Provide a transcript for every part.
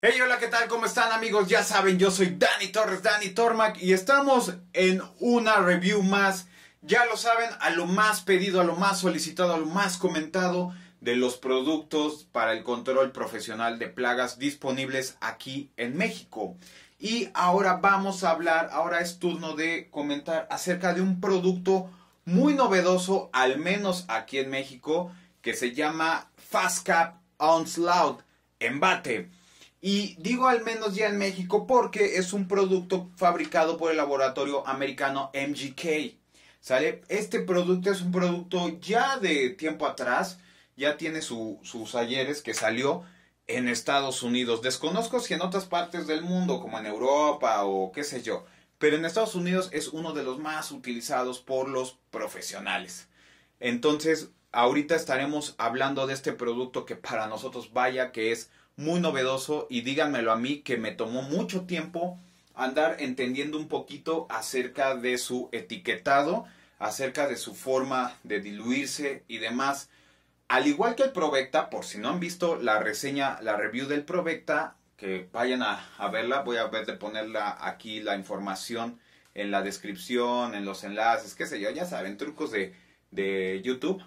Hey, hola, ¿qué tal? ¿Cómo están amigos? Ya saben, yo soy Dani Torres, Dani Tormac, y estamos en una review más, ya lo saben, a lo más pedido, a lo más solicitado, a lo más comentado de los productos para el control profesional de plagas disponibles aquí en México. Y ahora vamos a hablar, ahora es turno de comentar acerca de un producto muy novedoso, al menos aquí en México, que se llama FastCap Onslaught Embate. Y digo al menos ya en México porque es un producto fabricado por el laboratorio americano MGK. ¿Sale? Este producto es un producto ya de tiempo atrás, ya tiene sus ayeres que salió en Estados Unidos. Desconozco si en otras partes del mundo, como en Europa o qué sé yo, pero en Estados Unidos es uno de los más utilizados por los profesionales. Entonces, ahorita estaremos hablando de este producto que para nosotros vaya que es muy novedoso y díganmelo a mí que me tomó mucho tiempo andar entendiendo un poquito acerca de su etiquetado, acerca de su forma de diluirse y demás. Al igual que el Provecta, por si no han visto la reseña, la review del Provecta, que vayan a, verla, voy a ver de ponerla aquí la información en la descripción, en los enlaces, qué sé yo, ya saben, trucos de, de YouTube.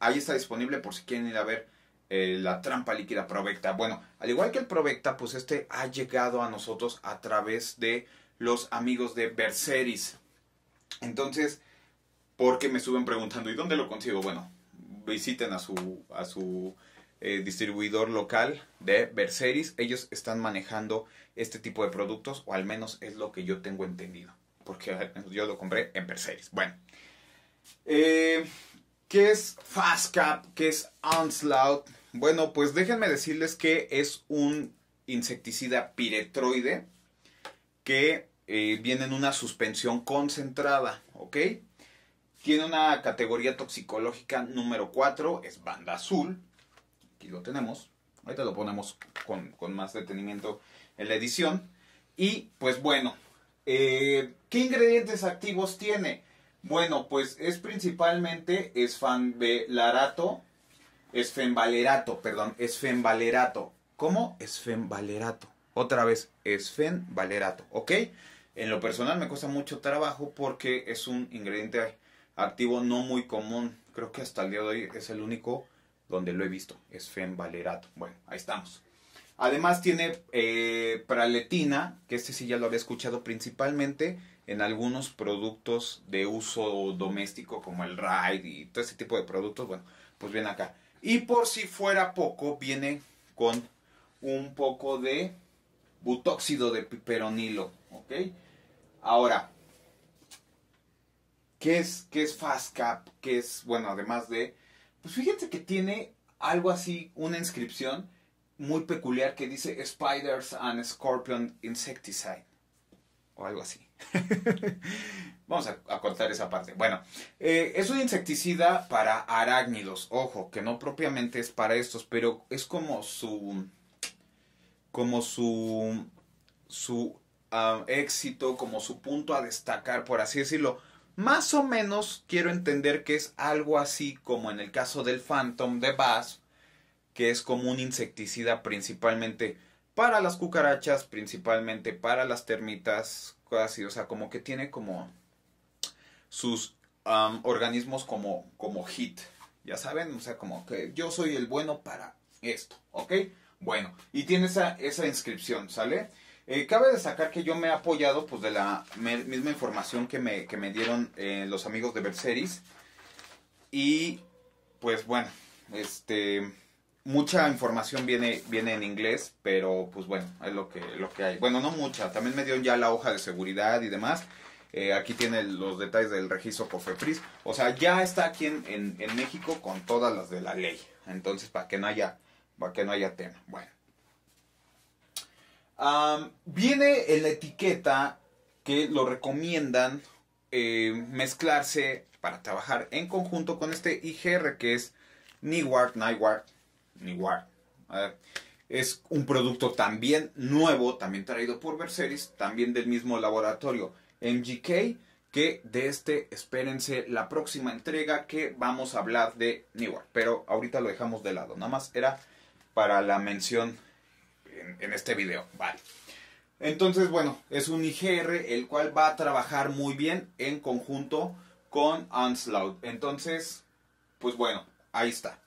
Ahí está disponible por si quieren ir a ver eh, la trampa líquida Provecta. Bueno, al igual que el Provecta, pues este ha llegado a nosotros a través de los amigos de Berceris. Entonces, ¿por qué me estuven preguntando, ¿y dónde lo consigo? Bueno, visiten a su, a su eh, distribuidor local de Berceris. Ellos están manejando este tipo de productos, o al menos es lo que yo tengo entendido. Porque yo lo compré en Berceris. Bueno. Eh, ¿Qué es FastCap? ¿Qué es Onslaught? Bueno, pues déjenme decirles que es un insecticida piretroide que eh, viene en una suspensión concentrada, ¿ok? Tiene una categoría toxicológica número 4, es banda azul. Aquí lo tenemos. Ahorita lo ponemos con, más detenimiento en la edición. Y pues bueno, eh, ¿qué ingredientes activos tiene? Bueno, pues es principalmente esfanvelarato, esfenvalerato, perdón, esfenvalerato. ¿Cómo? Esfenvalerato. Otra vez, esfenvalerato, ¿ok? En lo personal me cuesta mucho trabajo porque es un ingrediente activo no muy común. Creo que hasta el día de hoy es el único donde lo he visto, esfenvalerato. Bueno, ahí estamos. Además tiene eh, praletina, que este sí ya lo había escuchado principalmente en algunos productos de uso doméstico como el Ride y todo ese tipo de productos. Bueno, pues viene acá. Y por si fuera poco, viene con un poco de butóxido de piperonilo. ¿Ok? Ahora, ¿qué es, qué es FastCap? ¿Qué es, bueno, además de... Pues fíjense que tiene algo así, una inscripción muy peculiar que dice Spiders and Scorpion Insecticide. O algo así. Vamos a, cortar esa parte. Bueno, eh, es un insecticida para arácnidos. Ojo, que no propiamente es para estos, pero es como su. como su. su ah, éxito, como su punto a destacar, por así decirlo. Más o menos quiero entender que es algo así como en el caso del Phantom de Bass, que es como un insecticida principalmente para las cucarachas, principalmente para las termitas, así, o sea, como que tiene como sus organismos como, como hit, ya saben, o sea, como que yo soy el bueno para esto, ¿ok? Bueno, y tiene esa, esa inscripción, ¿sale? Eh, cabe destacar que yo me he apoyado pues de la misma información que me, que me dieron eh, los amigos de Berseris y pues bueno, este mucha información viene, viene en inglés, pero pues bueno, es lo que, lo que hay. Bueno, no mucha, también me dieron ya la hoja de seguridad y demás. Eh, aquí tiene los detalles del registro COFEPRIS. O sea, ya está aquí en, México con todas las de la ley. Entonces, para que no haya, para que no haya tema. Bueno. viene en la etiqueta que lo recomiendan eh, mezclarse para trabajar en conjunto con este IGR que es Niwart, Niwart, igual. es un producto también nuevo, también traído por Berseris, también del mismo laboratorio MGK, que de este espérense la próxima entrega que vamos a hablar de Newark. Pero ahorita lo dejamos de lado, nada más era para la mención en, este video. Vale. Entonces, bueno, es un IGR el cual va a trabajar muy bien en conjunto con Onslaught. Entonces, pues bueno, ahí está.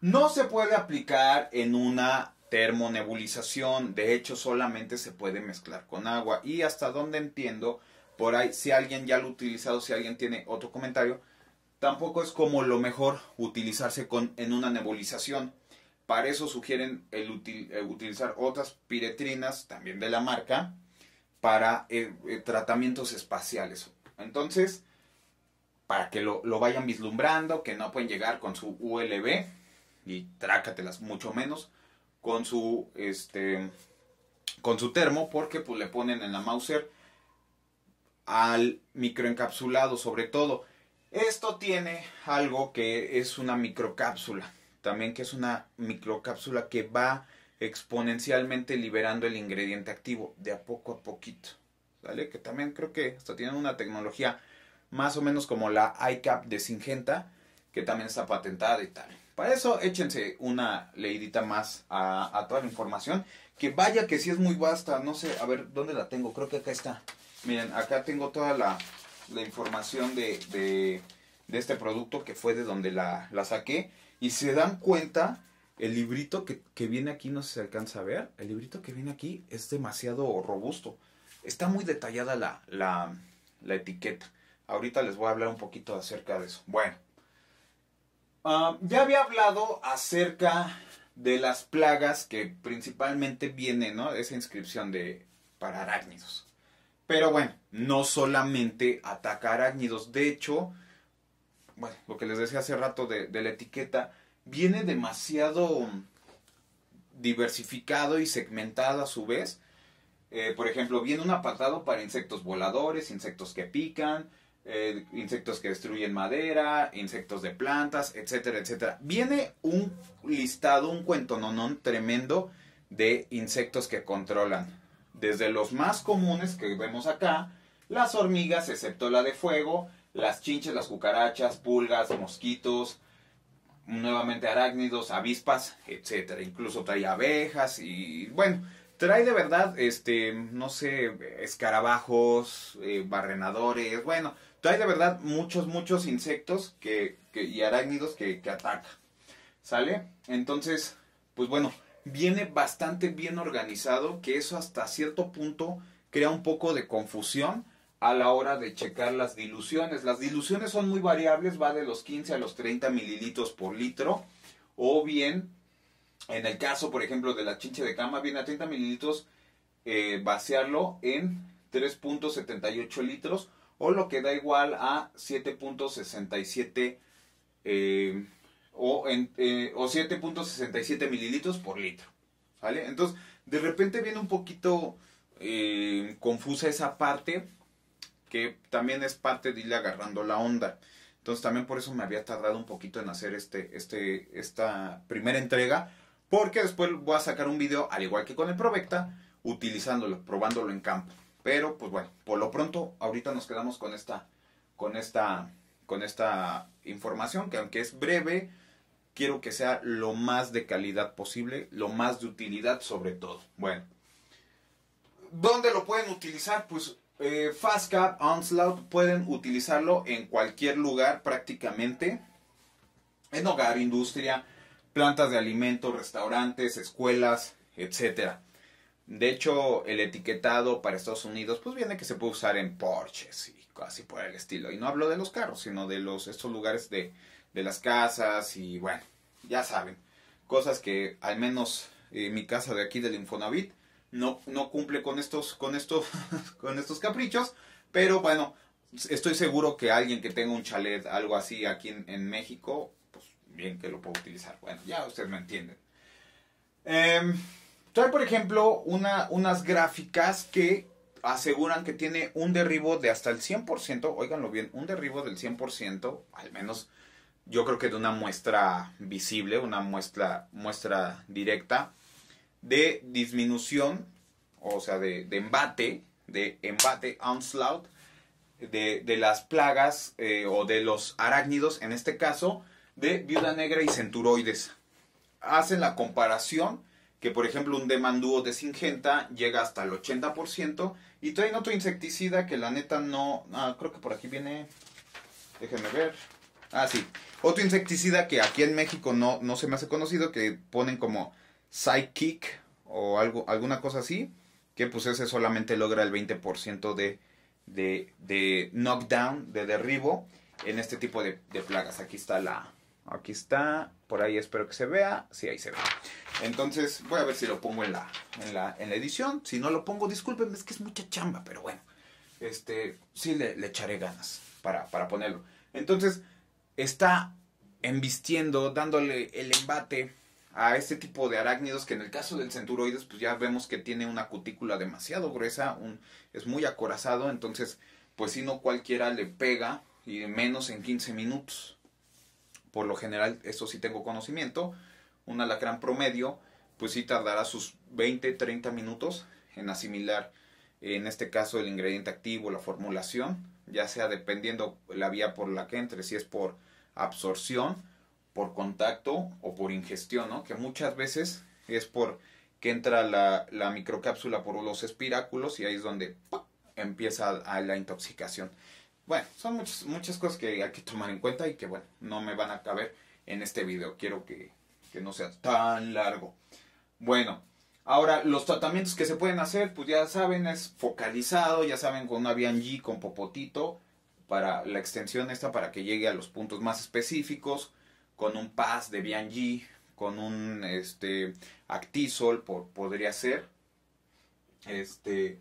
No se puede aplicar en una termonebulización, de hecho solamente se puede mezclar con agua y hasta donde entiendo, por ahí si alguien ya lo ha utilizado, si alguien tiene otro comentario, tampoco es como lo mejor utilizarse con, en una nebulización. Para eso sugieren el eh, utilizar otras piretrinas, también de la marca, para eh, eh, tratamientos espaciales. Entonces, para que lo, lo, vayan vislumbrando, que no pueden llegar con su ULB y trácatelas mucho menos con su este con su termo porque pues le ponen en la Mauser al microencapsulado sobre todo. Esto tiene algo que es una microcápsula también que es una microcápsula que va exponencialmente liberando el ingrediente activo de a poco a poquito. ¿Vale? Que también creo que hasta tienen una tecnología más o menos como la iCap de Singenta, que también está patentada y tal. Para eso échense una leidita más a, toda la información. Que vaya que sí es muy vasta. No sé, a ver, ¿dónde la tengo? Creo que acá está. Miren, acá tengo toda la, información de, este producto que fue de donde la, saqué. Y se dan cuenta, el librito que, viene aquí, no si se alcanza a ver, el librito que viene aquí es demasiado robusto. Está muy detallada la, la, la etiqueta. Ahorita les voy a hablar un poquito acerca de eso. Bueno, ah, ya había hablado acerca de las plagas que principalmente vienen, ¿no? Esa inscripción de para arácnidos. Pero bueno, no solamente ataca arácnidos. De hecho, bueno, lo que les decía hace rato de, la etiqueta, viene demasiado diversificado y segmentado a su vez. Eh, por ejemplo, viene un apartado para insectos voladores, insectos que pican, eh, insectos que destruyen madera, insectos de plantas, etcétera, etcétera. Viene un listado, un cuento no tremendo de insectos que controlan. Desde los más comunes que vemos acá, las hormigas, excepto la de fuego, las chinches, las cucarachas, pulgas, mosquitos, nuevamente arácnidos, avispas, etcétera. Incluso trae abejas y bueno, trae de verdad, este, no sé, escarabajos, eh, barrenadores, bueno, trae de verdad muchos, muchos insectos que y arácnidos que, que atacan. ¿Sale? Entonces, pues bueno, viene bastante bien organizado, que eso hasta cierto punto crea un poco de confusión a la hora de checar las diluciones. Las diluciones son muy variables, va de los 15 a los 30 mililitros por litro, o bien, en el caso, por ejemplo, de la chinche de cama, viene a 30 mililitros, eh, vaciarlo en 3.78 litros, o lo que da igual a 7.67 eh, o, eh, o 7.67 mililitros por litro. Entonces, de repente viene un poquito confusa esa parte que también es parte de irle agarrando la onda. Entonces también por eso me había tardado un poquito en hacer este, este, esta primera entrega, porque después voy a sacar un video, al igual que con el Provecta, utilizándolo, probándolo en campo. Pero pues bueno, por lo pronto ahorita nos quedamos con esta, con esta, con esta información que aunque es breve, quiero que sea lo más de calidad posible, lo más de utilidad sobre todo. Bueno, ¿dónde lo pueden utilizar? Pues eh, Onslaught pueden utilizarlo en cualquier lugar prácticamente. En hogar, industria, plantas de alimentos, restaurantes, escuelas, etc. De hecho, el etiquetado para Estados Unidos, pues viene que se puede usar en Porsches y casi por el estilo. Y no hablo de los carros, sino de los estos lugares de, de las casas y bueno, ya saben, cosas que al menos en mi casa de aquí del Infonavit no, no cumple con estos, con estos, con estos caprichos, pero bueno, estoy seguro que alguien que tenga un chalet, algo así aquí en, México, pues bien que lo puedo utilizar. Bueno, ya ustedes me entienden. Eh, trae, por ejemplo, una, unas gráficas que aseguran que tiene un derribo de hasta el 100%, oiganlo bien, un derribo del 100%, al menos yo creo que de una muestra visible, una muestra, muestra directa, de disminución, o sea, de, embate, de embate onslaught, de, de las plagas eh, o de los arácnidos, en este caso, de viuda negra y centuroides. Hacen la comparación que por ejemplo un demandúo de Singenta llega hasta el 80% y traen otro insecticida que la neta no, ah, creo que por aquí viene, déjenme ver, ah sí, otro insecticida que aquí en México no, no se me hace conocido, que ponen como Sidekick o algo, alguna cosa así, que pues ese solamente logra el 20% de, de, de knockdown, de derribo en este tipo de plagas. Aquí está la, aquí está, por ahí espero que se vea, sí, ahí se ve. Entonces, voy a ver si lo pongo en la, en la, en la edición. Si no lo pongo, discúlpenme, es que es mucha chamba, pero bueno. Este, sí le, le echaré ganas para, para ponerlo. Entonces, está embistiendo, dándole el embate a este tipo de arácnidos que en el caso del centuroides pues ya vemos que tiene una cutícula demasiado gruesa, es muy acorazado, entonces pues si no cualquiera le pega y menos en 15 minutos. Por lo general, eso sí tengo conocimiento, un alacrán promedio pues sí tardará sus 20, 30 minutos en asimilar en este caso el ingrediente activo, la formulación, ya sea dependiendo la vía por la que entre, si es por absorción, por contacto o por ingestión, ¿no? Que muchas veces es por que entra la, la microcápsula por los espiráculos y ahí es donde empieza la intoxicación. Bueno, son muchas, muchas cosas que hay que tomar en cuenta y que, bueno, no me van a caber en este video. Quiero que, que no sea tan largo. Bueno, ahora los tratamientos que se pueden hacer, pues ya saben, es focalizado, ya saben, con una G con popotito, para la extensión esta para que llegue a los puntos más específicos, con un pass de Bianchi, con un este Actisol por, podría ser. Este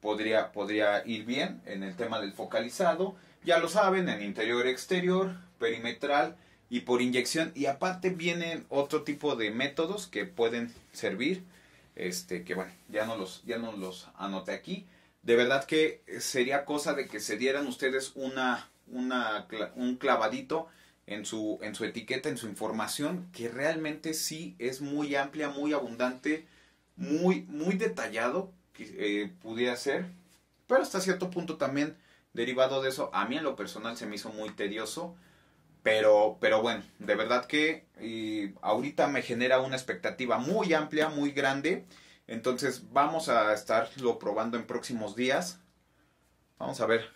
podría, podría ir bien en el tema del focalizado. Ya lo saben, en interior exterior, perimetral y por inyección. Y aparte vienen otro tipo de métodos que pueden servir. Este, que bueno, ya no los, ya no los anoté aquí de verdad que sería cosa de que se dieran ustedes una, una, un clavadito en su, en su etiqueta, en su información, que realmente sí es muy amplia, muy abundante, muy, muy detallado, eh, pudiera ser, pero hasta cierto punto también derivado de eso, a mí en lo personal se me hizo muy tedioso, pero, pero bueno, de verdad que ahorita me genera una expectativa muy amplia, muy grande, entonces vamos a estarlo probando en próximos días. Vamos a ver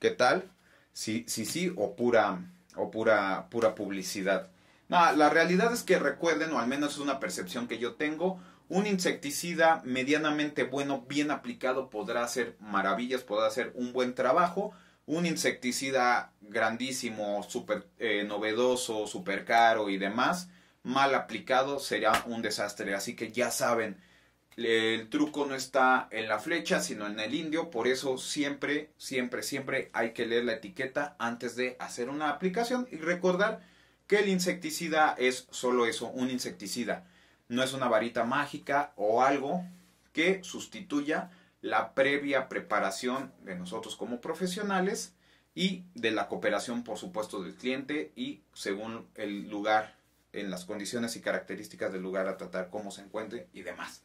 qué tal. Si sí si, si, o pura o pura pura publicidad. No, la realidad es que recuerden, o al menos es una percepción que yo tengo, un insecticida medianamente bueno, bien aplicado, podrá hacer maravillas, podrá hacer un buen trabajo. Un insecticida grandísimo, súper eh, novedoso, súper caro y demás, mal aplicado será un desastre. Así que ya saben, el truco no está en la flecha, sino en el indio. Por eso siempre, siempre, siempre hay que leer la etiqueta antes de hacer una aplicación y recordar que el insecticida es solo eso, un insecticida. No es una varita mágica o algo que sustituya la previa preparación de nosotros como profesionales y de la cooperación, por supuesto, del cliente y según el lugar, en las condiciones y características del lugar a tratar, cómo se encuentre y demás.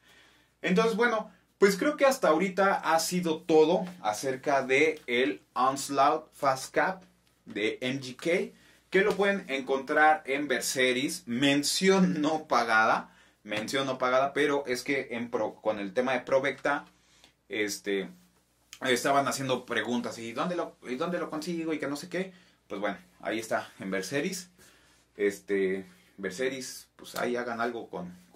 Entonces, bueno, pues creo que hasta ahorita ha sido todo acerca de el Onslaught Fast Cap de MGK, que lo pueden encontrar en Berseris, mención no pagada, mención no pagada, pero es que en con el tema de Provecta, este, estaban haciendo preguntas y dónde lo, y dónde lo consigo y que no sé qué, pues bueno, ahí está en Berseris, este, Berseris, pues ahí hagan algo con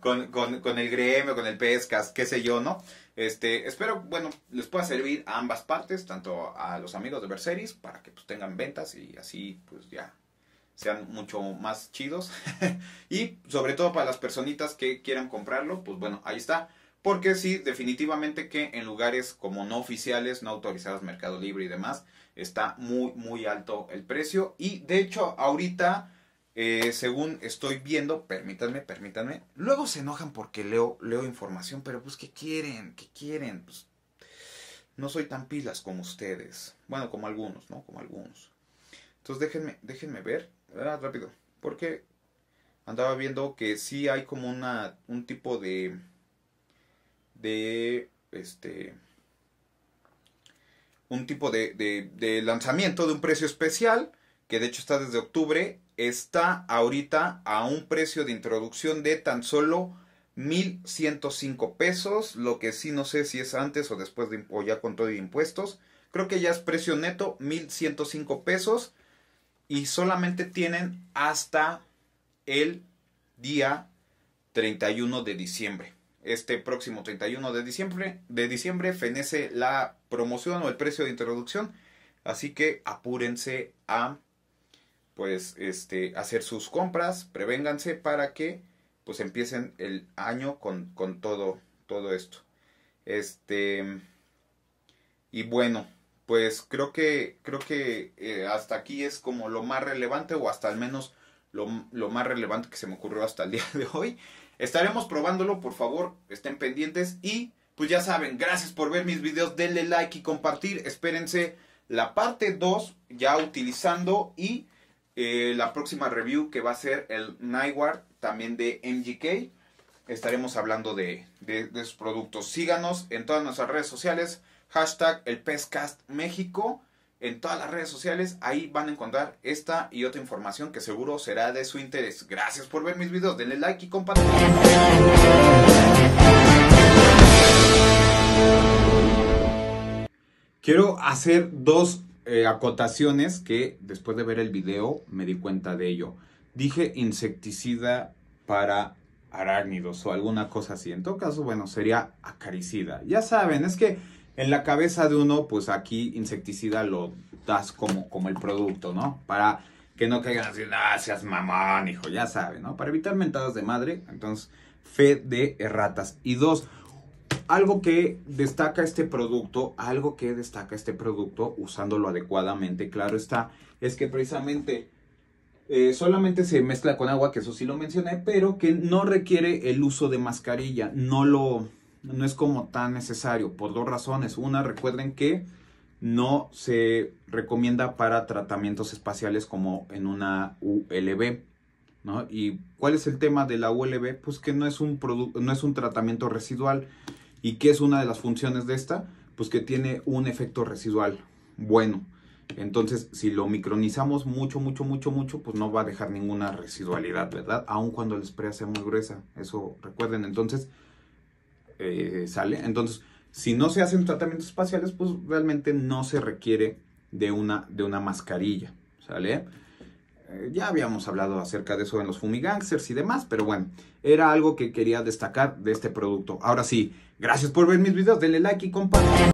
con, con, con, el gremio, con el pescas, qué sé yo, ¿no? Este, espero, bueno, les pueda servir a ambas partes, tanto a los amigos de Berseris, para que pues tengan ventas y así pues ya sean mucho más chidos. y sobre todo para las personitas que quieran comprarlo, pues bueno, ahí está. Porque sí, definitivamente que en lugares como no oficiales, no autorizados, Mercado Libre y demás, está muy, muy alto el precio. Y de hecho, ahorita, eh, según estoy viendo, permítanme, permítanme, luego se enojan porque leo, leo información, pero pues, ¿qué quieren? ¿Qué quieren? Pues, no soy tan pilas como ustedes. Bueno, como algunos, ¿no? Como algunos. Entonces déjenme, déjenme ver, ah, rápido, porque andaba viendo que sí hay como una, un tipo de, de, este, un tipo de, de, lanzamiento de un precio especial que de hecho está desde octubre, está ahorita a un precio de introducción de tan solo 1105 pesos, lo que sí no sé si es antes o después de o ya con todo de impuestos. Creo que ya es precio neto 1105 pesos y solamente tienen hasta el día 31 de diciembre. Este próximo 31 de diciembre, de diciembre fenece la promoción o el precio de introducción, así que apúrense a pues este hacer sus compras, prevénganse para que pues empiecen el año con, con todo todo esto. Este y bueno, pues creo que creo que eh, hasta aquí es como lo más relevante o hasta al menos lo, lo, más relevante que se me ocurrió hasta el día de hoy. Estaremos probándolo, por favor, estén pendientes y pues ya saben, gracias por ver mis videos, denle like y compartir, espérense la parte 2 ya utilizando y eh, la próxima review que va a ser el Nightware también de MGK. Estaremos hablando de, de, de sus productos. Síganos en todas nuestras redes sociales, hashtag el Pescast México en todas las redes sociales. Ahí van a encontrar esta y otra información que seguro será de su interés. Gracias por ver mis videos. Denle like y compartan. Quiero hacer dos eh, acotaciones que después de ver el video me di cuenta de ello. Dije insecticida para arácnidos o alguna cosa así. En todo caso, bueno, sería acaricida. Ya saben, es que en la cabeza de uno, pues aquí insecticida lo das como, como el producto, ¿no? Para que no caigan así, ah, seas mamón, hijo, ya saben, ¿no? Para evitar mentadas de madre, entonces, fe de erratas. Y dos, algo que destaca este producto, algo que destaca este producto usándolo adecuadamente, claro está, es que precisamente eh, solamente se mezcla con agua, que eso sí lo mencioné, pero que no requiere el uso de mascarilla, no lo no es como tan necesario por dos razones. Una, recuerden que no se recomienda para tratamientos espaciales como en una ULB. ¿no? ¿Y cuál es el tema de la ULB? Pues que no es un, no es un tratamiento residual. ¿Y qué es una de las funciones de esta? Pues que tiene un efecto residual bueno. Entonces, si lo micronizamos mucho, mucho, mucho, mucho, pues no va a dejar ninguna residualidad, ¿verdad? Aun cuando la spray sea muy gruesa. Eso recuerden. Entonces, eh, sale. Entonces, si no se hacen tratamientos espaciales, pues realmente no se requiere de una, de una mascarilla, ¿sale? Eh, ya habíamos hablado acerca de eso en los fumigangsters y demás, pero bueno, era algo que quería destacar de este producto. Ahora sí, gracias por ver mis videos, denle like y compartan.